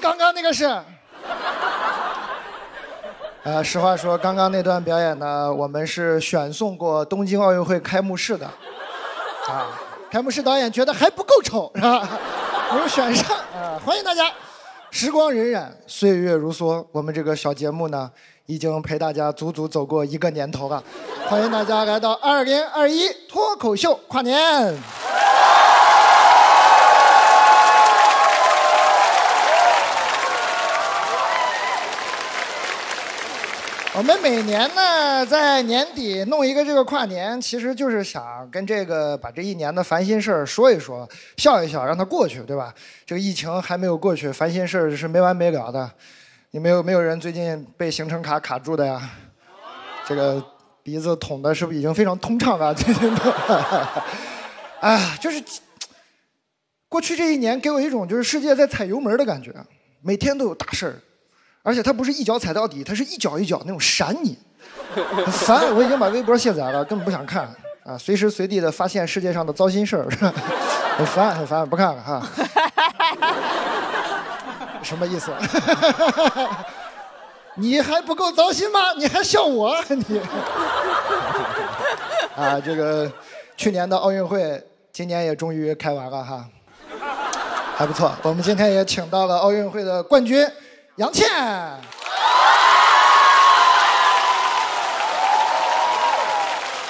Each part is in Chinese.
刚刚那个是。呃，实话说，刚刚那段表演呢，我们是选送过东京奥运会开幕式的，啊，开幕式导演觉得还不够丑，是吧？没有选上啊，欢迎大家。时光荏苒，岁月如梭，我们这个小节目呢，已经陪大家足足走过一个年头了。欢迎大家来到二零二一脱口秀跨年。我们每年呢，在年底弄一个这个跨年，其实就是想跟这个把这一年的烦心事儿说一说，笑一笑，让它过去，对吧？这个疫情还没有过去，烦心事儿是没完没了的。有没有没有人最近被行程卡卡住的呀？这个鼻子捅的是不是已经非常通畅了？最近都，啊，就是过去这一年给我一种就是世界在踩油门的感觉，每天都有大事儿。而且他不是一脚踩到底，他是一脚一脚那种闪你，很烦。我已经把微博卸载了，根本不想看啊！随时随地的发现世界上的糟心事儿，很烦很烦，不看了哈。什么意思？你还不够糟心吗？你还笑我你？啊，这个去年的奥运会，今年也终于开完了哈，还不错。我们今天也请到了奥运会的冠军。杨倩，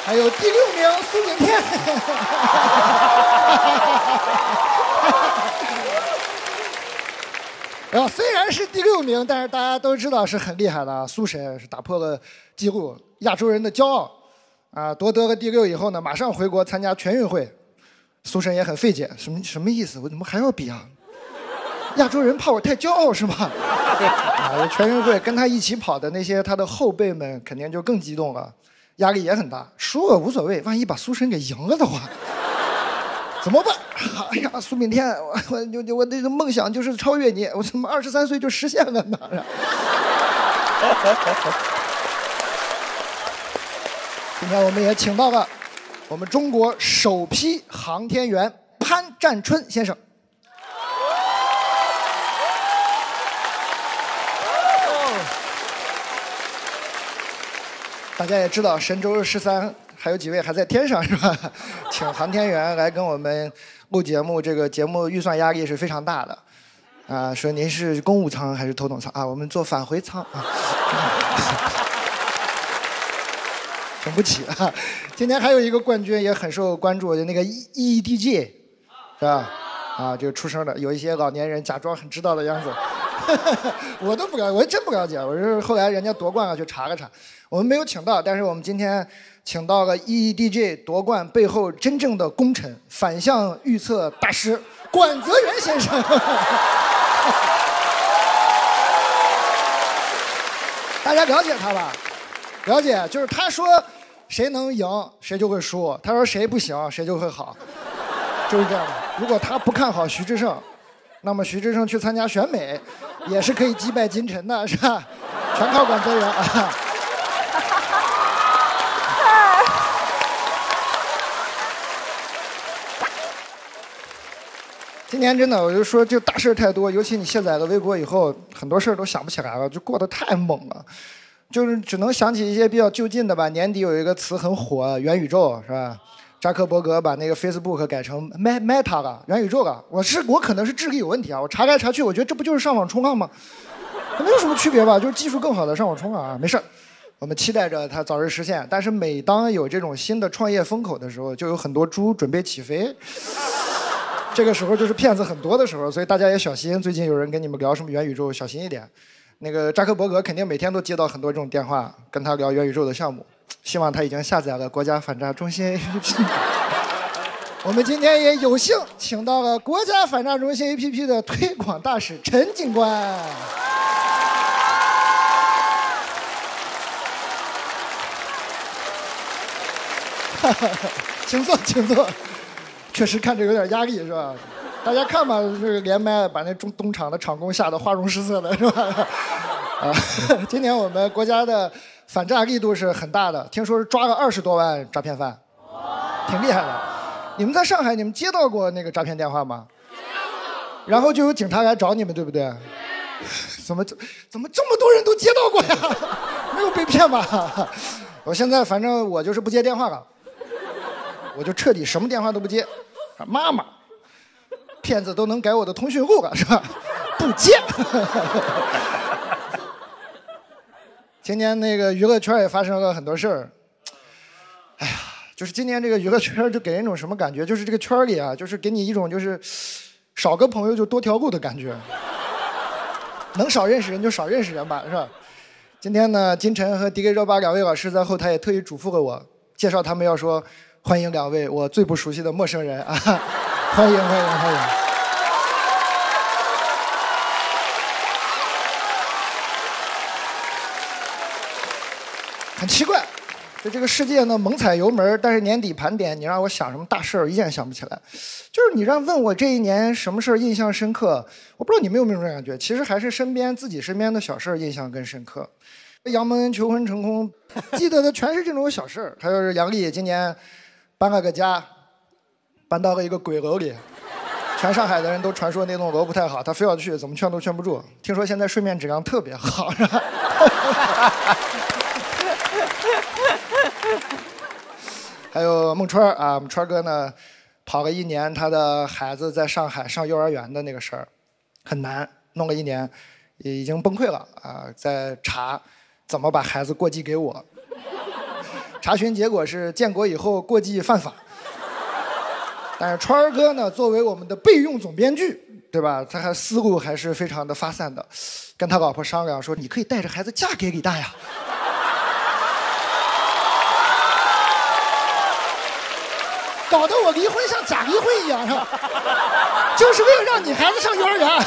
还有第六名苏炳添。啊，虽然是第六名，但是大家都知道是很厉害的。苏神是打破了记录，亚洲人的骄傲。啊，夺得了第六以后呢，马上回国参加全运会。苏神也很费解，什么什么意思？我怎么还要比啊？亚洲人怕我太骄傲是吗？啊，全运会跟他一起跑的那些他的后辈们肯定就更激动了，压力也很大。输了无所谓，万一把苏神给赢了的话，怎么办？哎呀，苏炳添，我我就我那个梦想就是超越你，我怎么二十三岁就实现了呢？今天我们也请到了我们中国首批航天员潘占春先生。大家也知道，神舟十三还有几位还在天上，是吧？请航天员来跟我们录节目，这个节目预算压力是非常大的。啊，说您是公务舱还是头等舱啊？我们坐返回舱 啊。对不起啊，今天还有一个冠军也很受关注就那个 EEDG，是吧？啊，就出生的，有一些老年人假装很知道的样子。我都不了解，我真不了解。我是后来人家夺冠了，去查了查。我们没有请到，但是我们今天请到了 EEDG 夺冠背后真正的功臣——反向预测大师管泽元先生。大家了解他吧？了解，就是他说谁能赢，谁就会输；他说谁不行，谁就会好，就是这样的。如果他不看好徐志胜。那么徐志胜去参加选美，也是可以击败金晨的，是吧？全靠管泽元啊！今年真的，我就说，就大事太多，尤其你卸载了微博以后，很多事都想不起来了，就过得太猛了，就是只能想起一些比较就近的吧。年底有一个词很火，元宇宙，是吧？扎克伯格把那个 Facebook 改成 Meta 了，元宇宙了。我是我可能是智力有问题啊，我查来查去，我觉得这不就是上网冲浪吗？没有什么区别吧，就是技术更好的上网冲浪啊，没事我们期待着它早日实现。但是每当有这种新的创业风口的时候，就有很多猪准备起飞。这个时候就是骗子很多的时候，所以大家也小心。最近有人跟你们聊什么元宇宙，小心一点。那个扎克伯格肯定每天都接到很多这种电话，跟他聊元宇宙的项目。希望他已经下载了国家反诈中心 APP。我们今天也有幸请到了国家反诈中心 APP 的推广大使陈警官。请坐，请坐。确实看着有点压力，是吧？大家看吧，这个连麦把那中东厂的厂工吓得花容失色的，是吧？啊，今年我们国家的。反诈力度是很大的，听说是抓了二十多万诈骗犯，挺厉害的。你们在上海，你们接到过那个诈骗电话吗？然后就有警察来找你们，对不对？怎么怎么这么多人都接到过呀？没有被骗吧？我现在反正我就是不接电话了，我就彻底什么电话都不接。妈妈，骗子都能改我的通讯录了是吧？不接。今年那个娱乐圈也发生了很多事儿。哎呀，就是今年这个娱乐圈就给人一种什么感觉？就是这个圈里啊，就是给你一种就是少个朋友就多条路的感觉。能少认识人就少认识人吧，是吧？今天呢，金晨和 DK 热巴两位老师在后台也特意嘱咐了我，介绍他们要说欢迎两位我最不熟悉的陌生人啊，欢迎欢迎欢迎。很奇怪，就这个世界呢，猛踩油门，但是年底盘点，你让我想什么大事儿，一件想不起来。就是你让问我这一年什么事儿印象深刻，我不知道你们有没有这种感觉，其实还是身边自己身边的小事儿印象更深刻。杨蒙恩求婚成功，记得的全是这种小事儿。还有是杨丽今年搬了个家，搬到了一个鬼楼里，全上海的人都传说那栋楼不太好，他非要去，怎么劝都劝不住。听说现在睡眠质量特别好，是吧？还有孟川啊，孟川哥呢，跑了一年，他的孩子在上海上幼儿园的那个事儿，很难，弄了一年，已经崩溃了啊，在查怎么把孩子过继给我。查询结果是建国以后过继犯法，但是川哥呢，作为我们的备用总编剧，对吧？他还思路还是非常的发散的，跟他老婆商量说，你可以带着孩子嫁给李大呀。搞得我离婚像假离婚一样，是吧？就是为了让你孩子上幼儿园。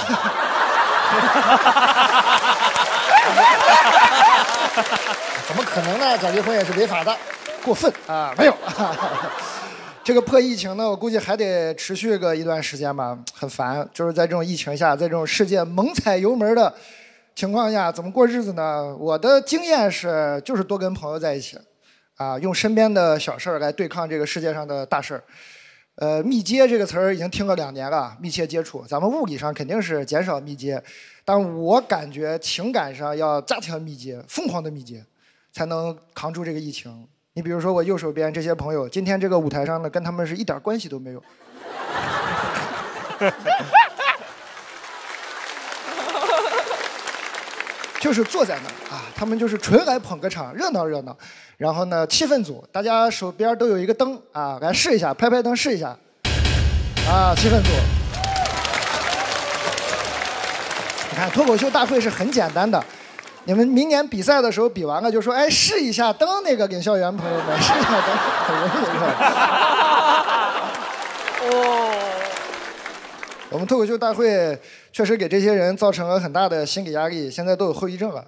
怎么可能呢？假离婚也是违法的，过分啊！没有，这个破疫情呢，我估计还得持续个一段时间吧，很烦。就是在这种疫情下，在这种世界猛踩油门的情况下，怎么过日子呢？我的经验是，就是多跟朋友在一起。啊，用身边的小事儿来对抗这个世界上的大事儿。呃，密接这个词儿已经听了两年了，密切接触，咱们物理上肯定是减少密接，但我感觉情感上要加强密接，疯狂的密接，才能扛住这个疫情。你比如说我右手边这些朋友，今天这个舞台上呢，跟他们是一点关系都没有。就是坐在那儿啊，他们就是纯来捧个场，热闹热闹。然后呢，气氛组大家手边都有一个灯啊，来试一下，拍拍灯试一下。啊，气氛组。你看，脱口秀大会是很简单的，你们明年比赛的时候比完了就说，哎，试一下灯，那个领校园朋友们，试一下灯，很容易是吧？哦。我们脱口秀大会确实给这些人造成了很大的心理压力，现在都有后遗症了。